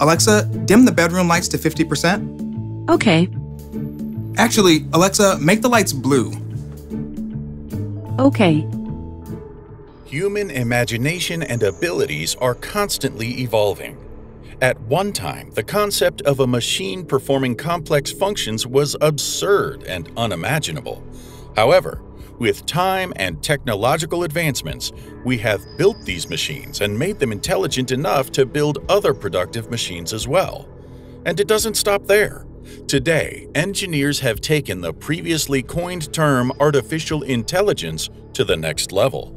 Alexa, dim the bedroom lights to 50%. Okay. Actually, Alexa, make the lights blue. Okay. Human imagination and abilities are constantly evolving. At one time, the concept of a machine performing complex functions was absurd and unimaginable. However, with time and technological advancements, we have built these machines and made them intelligent enough to build other productive machines as well. And it doesn't stop there. Today, engineers have taken the previously coined term artificial intelligence to the next level.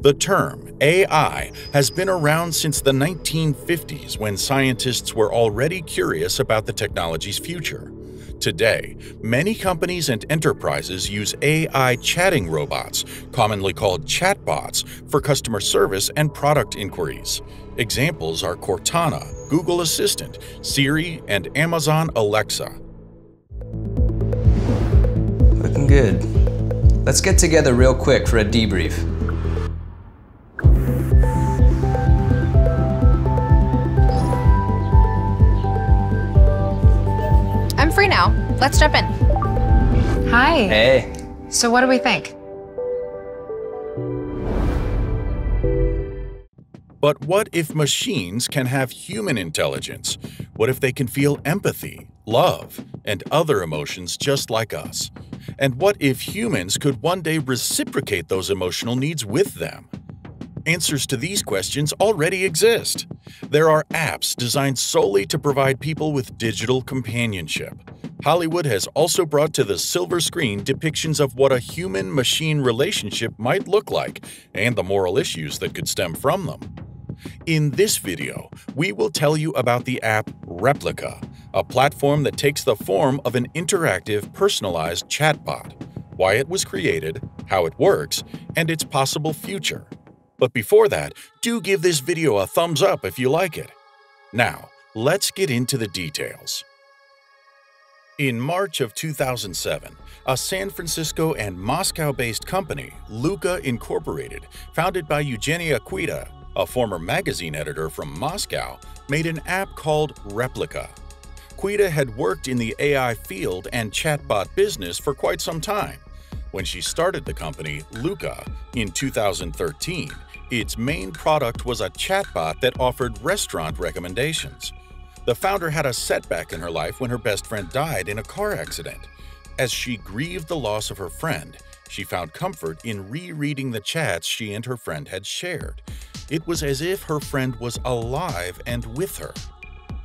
The term AI has been around since the 1950s when scientists were already curious about the technology's future. Today, many companies and enterprises use AI chatting robots, commonly called chatbots, for customer service and product inquiries. Examples are Cortana, Google Assistant, Siri, and Amazon Alexa. Looking good. Let's get together real quick for a debrief. Let's jump in. Hi. Hey. So, what do we think? But what if machines can have human intelligence? What if they can feel empathy, love, and other emotions just like us? And what if humans could one day reciprocate those emotional needs with them? Answers to these questions already exist. There are apps designed solely to provide people with digital companionship. Hollywood has also brought to the silver screen depictions of what a human machine relationship might look like and the moral issues that could stem from them. In this video, we will tell you about the app Replika, a platform that takes the form of an interactive, personalized chatbot, why it was created, how it works, and its possible future. But before that, do give this video a thumbs up if you like it. Now, let's get into the details. In March of 2007, a San Francisco and Moscow-based company, Luka Incorporated, founded by Eugenia Kuyda, a former magazine editor from Moscow, made an app called Replika. Kuyda had worked in the AI field and chatbot business for quite some time. When she started the company, Luka, in 2013, its main product was a chatbot that offered restaurant recommendations. The founder had a setback in her life when her best friend died in a car accident. As she grieved the loss of her friend, she found comfort in rereading the chats she and her friend had shared. It was as if her friend was alive and with her.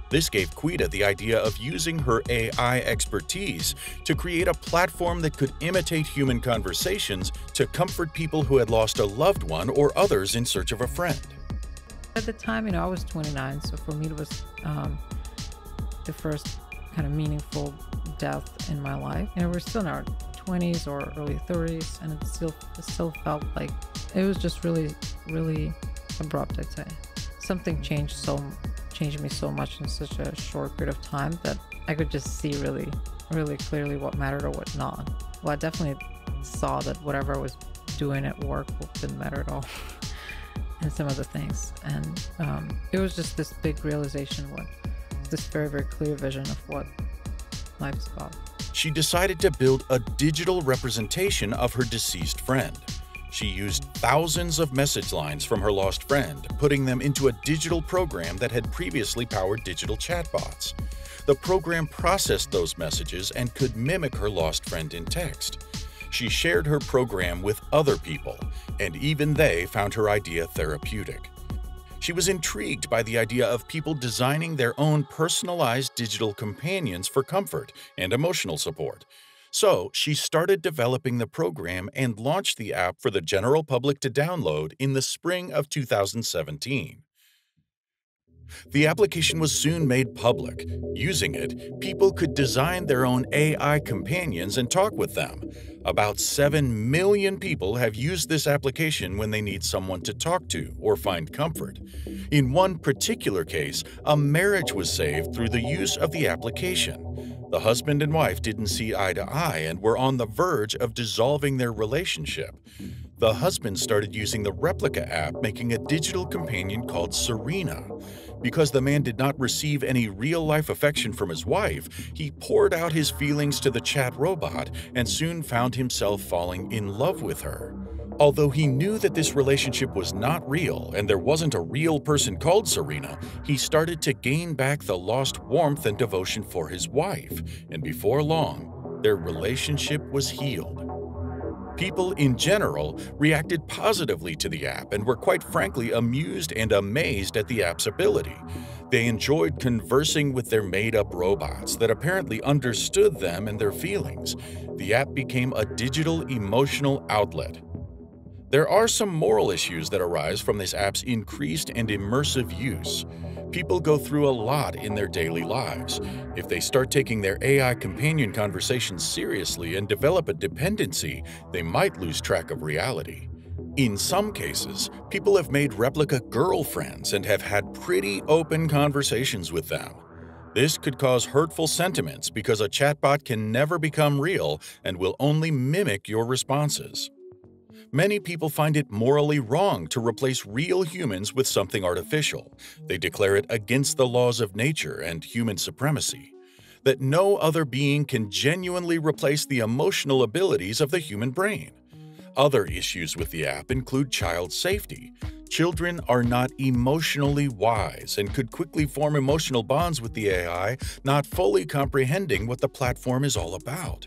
This gave Kuyda the idea of using her AI expertise to create a platform that could imitate human conversations to comfort people who had lost a loved one or others in search of a friend. At the time, you know, I was 29, so for me it was um, the first kind of meaningful death in my life. You know, we're still in our 20s or early 30s, and it still it still felt like it was just really, really abrupt. I'd say something changed so changed me so much in such a short period of time that I could just see really, really clearly what mattered or what not. Well, I definitely saw that whatever I was doing at work didn't matter at all. and some other things. And um, it was just this big realization, what this very, very clear vision of what life's about. She decided to build a digital representation of her deceased friend. She used thousands of message lines from her lost friend, putting them into a digital program that had previously powered digital chatbots. The program processed those messages and could mimic her lost friend in text. She shared her program with other people, and even they found her idea therapeutic. She was intrigued by the idea of people designing their own personalized digital companions for comfort and emotional support, so she started developing the program and launched the app for the general public to download in the spring of 2017. The application was soon made public. Using it, people could design their own AI companions and talk with them. About 7 million people have used this application when they need someone to talk to or find comfort. In one particular case, a marriage was saved through the use of the application. The husband and wife didn't see eye to eye and were on the verge of dissolving their relationship. The husband started using the Replika app, making a digital companion called Serena. Because the man did not receive any real-life affection from his wife, he poured out his feelings to the chat robot and soon found himself falling in love with her. Although he knew that this relationship was not real and there wasn't a real person called Serena, he started to gain back the lost warmth and devotion for his wife, and before long, their relationship was healed. People in general reacted positively to the app and were quite frankly amused and amazed at the app's ability. They enjoyed conversing with their made-up robots that apparently understood them and their feelings. The app became a digital emotional outlet there are some moral issues that arise from this app's increased and immersive use. People go through a lot in their daily lives. If they start taking their AI companion conversations seriously and develop a dependency, they might lose track of reality. In some cases, people have made Replika girlfriends and have had pretty open conversations with them. This could cause hurtful sentiments because a chatbot can never become real and will only mimic your responses. Many people find it morally wrong to replace real humans with something artificial. They declare it against the laws of nature and human supremacy. That no other being can genuinely replace the emotional abilities of the human brain. Other issues with the app include child safety. Children are not emotionally wise and could quickly form emotional bonds with the AI, not fully comprehending what the platform is all about.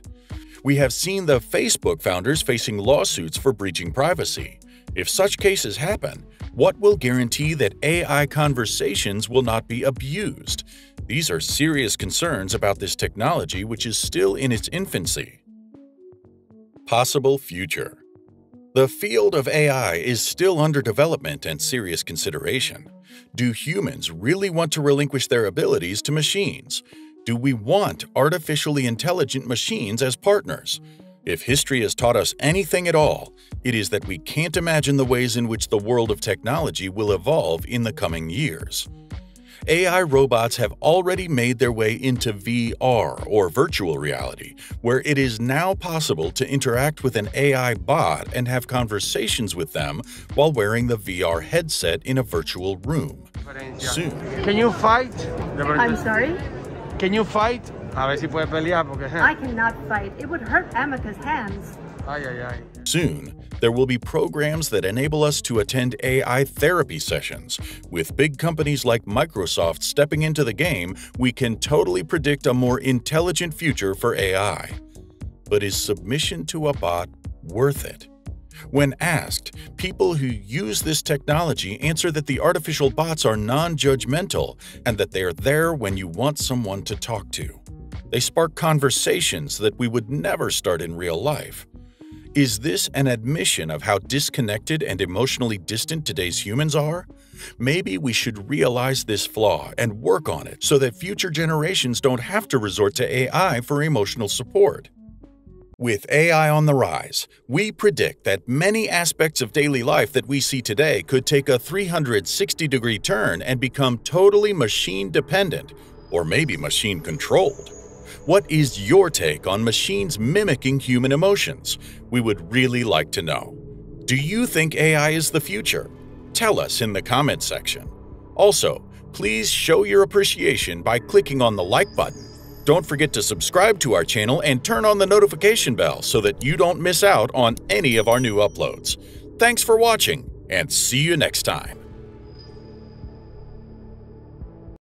We have seen the Facebook founders facing lawsuits for breaching privacy. If such cases happen, what will guarantee that AI conversations will not be abused? These are serious concerns about this technology which is still in its infancy. Possible future The field of AI is still under development and serious consideration. Do humans really want to relinquish their abilities to machines? Do we want artificially intelligent machines as partners? If history has taught us anything at all, it is that we can't imagine the ways in which the world of technology will evolve in the coming years. AI robots have already made their way into VR, or virtual reality, where it is now possible to interact with an AI bot and have conversations with them while wearing the VR headset in a virtual room. Soon. Can you fight? I'm sorry? Can you fight? A ver si puede pelear porque... Eh. I cannot fight. It would hurt Amica's hands. Ay, ay, ay. Soon, there will be programs that enable us to attend AI therapy sessions. With big companies like Microsoft stepping into the game, we can totally predict a more intelligent future for AI. But is submission to a bot worth it? When asked, people who use this technology answer that the artificial bots are non-judgmental and that they are there when you want someone to talk to. They spark conversations that we would never start in real life. Is this an admission of how disconnected and emotionally distant today's humans are? Maybe we should realize this flaw and work on it so that future generations don't have to resort to AI for emotional support. With AI on the rise, we predict that many aspects of daily life that we see today could take a 360-degree turn and become totally machine-dependent, or maybe machine-controlled. What is your take on machines mimicking human emotions? We would really like to know. Do you think AI is the future? Tell us in the comments section. Also, please show your appreciation by clicking on the like button don't forget to subscribe to our channel and turn on the notification bell so that you don't miss out on any of our new uploads. Thanks for watching, and see you next time.